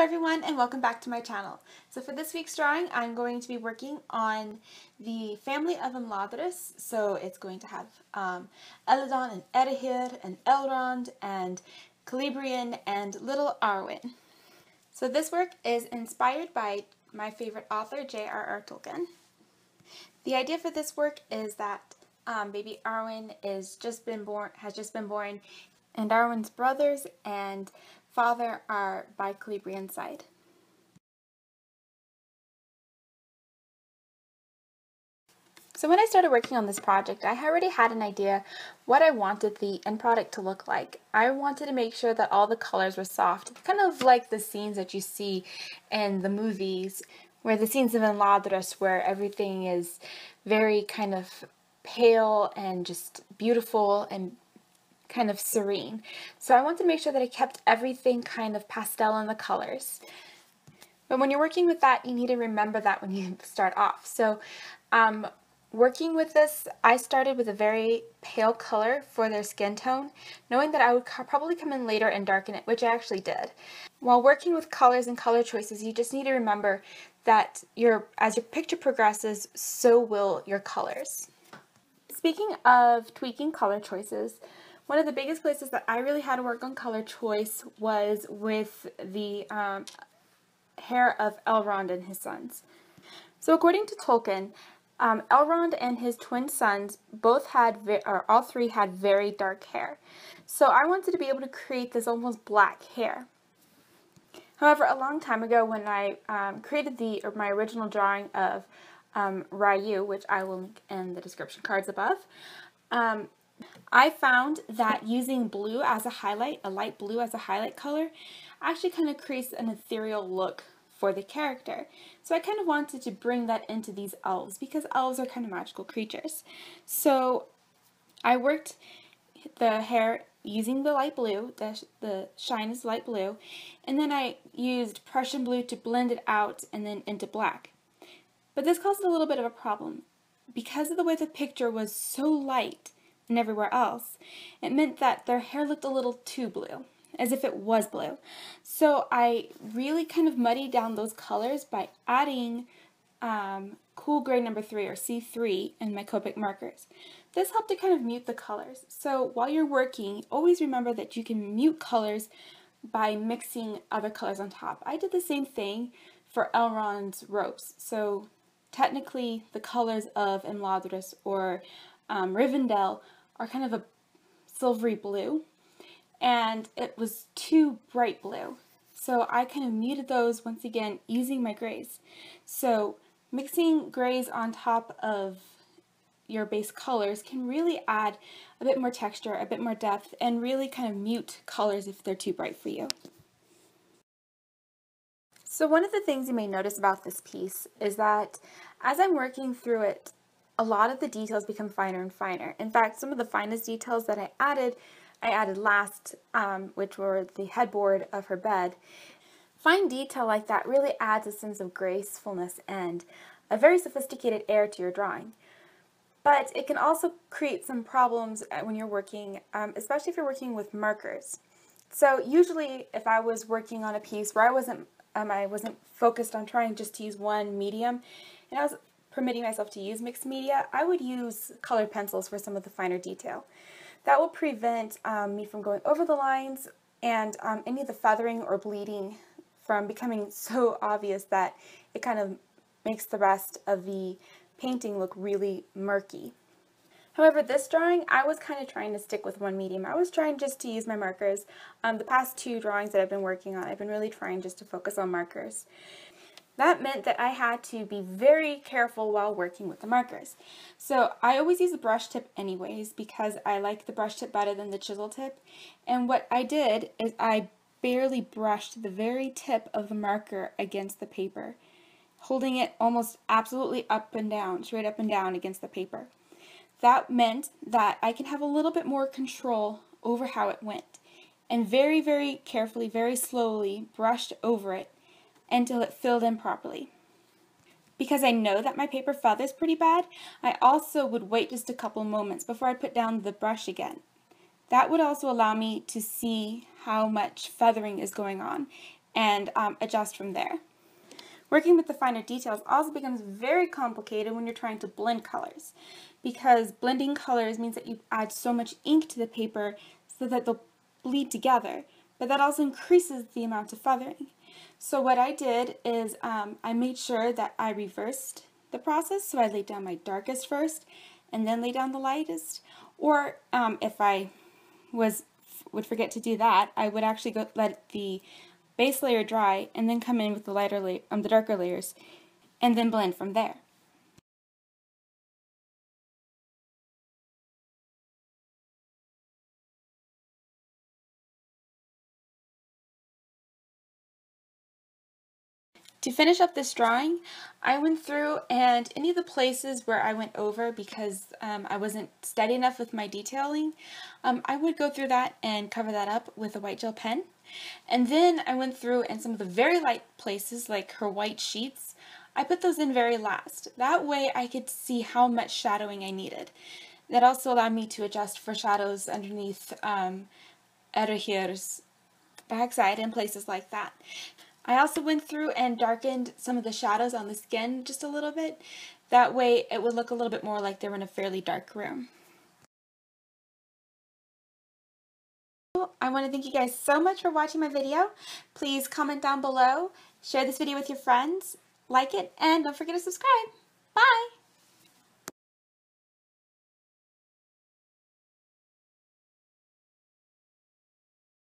everyone and welcome back to my channel. So for this week's drawing I'm going to be working on the family of Imladris. So it's going to have um, Elladan and Elrohir and Elrond and Celebrian and little Arwen. So this work is inspired by my favorite author J.R.R. Tolkien. The idea for this work is that um, baby Arwen is just been born, has just been born and Arwen's brothers and father are by Celebrian side. So when I started working on this project, I already had an idea what I wanted the end product to look like. I wanted to make sure that all the colors were soft, kind of like the scenes that you see in the movies, where the scenes of Imladris, where everything is very kind of pale and just beautiful and kind of serene. So I want to make sure that I kept everything kind of pastel in the colors. But when you're working with that, you need to remember that when you start off. So um, working with this, I started with a very pale color for their skin tone, knowing that I would probably come in later and darken it, which I actually did. While working with colors and color choices, you just need to remember that your as your picture progresses, so will your colors. Speaking of tweaking color choices, one of the biggest places that I really had to work on color choice was with the um, hair of Elrond and his sons. So according to Tolkien, um, Elrond and his twin sons both had, or all three had very dark hair. So I wanted to be able to create this almost black hair. However, a long time ago when I um, created the my original drawing of um, Ryu, which I will link in the description cards above, um, I found that using blue as a highlight, a light blue as a highlight color, actually kind of creates an ethereal look for the character. So I kind of wanted to bring that into these elves because elves are kind of magical creatures. So I worked the hair using the light blue, the, the shine is light blue, and then I used Prussian blue to blend it out and then into black. But this caused a little bit of a problem. Because of the way the picture was so light, and everywhere else, it meant that their hair looked a little too blue, as if it was blue. So I really kind of muddied down those colors by adding um, Cool Gray number 3 or C3 in my Copic markers. This helped to kind of mute the colors. So while you're working, always remember that you can mute colors by mixing other colors on top. I did the same thing for Elrond's ropes. So technically the colors of Imladris or um, Rivendell are kind of a silvery blue and it was too bright blue. So I kind of muted those once again using my grays. So mixing grays on top of your base colors can really add a bit more texture, a bit more depth, and really kind of mute colors if they're too bright for you. So one of the things you may notice about this piece is that as I'm working through it, a lot of the details become finer and finer. In fact, some of the finest details that I added, I added last, um, which were the headboard of her bed. Fine detail like that really adds a sense of gracefulness and a very sophisticated air to your drawing. But it can also create some problems uh, when you're working, um, especially if you're working with markers. So usually if I was working on a piece where I wasn't um, I wasn't focused on trying just to use one medium, and I was permitting myself to use mixed media, I would use colored pencils for some of the finer detail. That will prevent um, me from going over the lines and um, any of the feathering or bleeding from becoming so obvious that it kind of makes the rest of the painting look really murky. However, this drawing, I was kind of trying to stick with one medium. I was trying just to use my markers. Um, the past two drawings that I've been working on, I've been really trying just to focus on markers. That meant that I had to be very careful while working with the markers. So I always use the brush tip anyways because I like the brush tip better than the chisel tip. And what I did is I barely brushed the very tip of the marker against the paper, holding it almost absolutely up and down, straight up and down against the paper. That meant that I can have a little bit more control over how it went and very, very carefully, very slowly brushed over it until it filled in properly. Because I know that my paper feathers pretty bad, I also would wait just a couple moments before I put down the brush again. That would also allow me to see how much feathering is going on and um, adjust from there. Working with the finer details also becomes very complicated when you're trying to blend colors because blending colors means that you add so much ink to the paper so that they'll bleed together, but that also increases the amount of feathering. So what I did is um, I made sure that I reversed the process, so I laid down my darkest first and then lay down the lightest, or um, if I was would forget to do that, I would actually go let the base layer dry and then come in with the lighter la um, the darker layers and then blend from there. To finish up this drawing, I went through and any of the places where I went over because um, I wasn't steady enough with my detailing, um, I would go through that and cover that up with a white gel pen. And then I went through and some of the very light places like her white sheets, I put those in very last. That way I could see how much shadowing I needed. That also allowed me to adjust for shadows underneath um, Elrohir's backside and places like that. I also went through and darkened some of the shadows on the skin just a little bit. That way it would look a little bit more like they were in a fairly dark room. I want to thank you guys so much for watching my video. Please comment down below, share this video with your friends, like it, and don't forget to subscribe.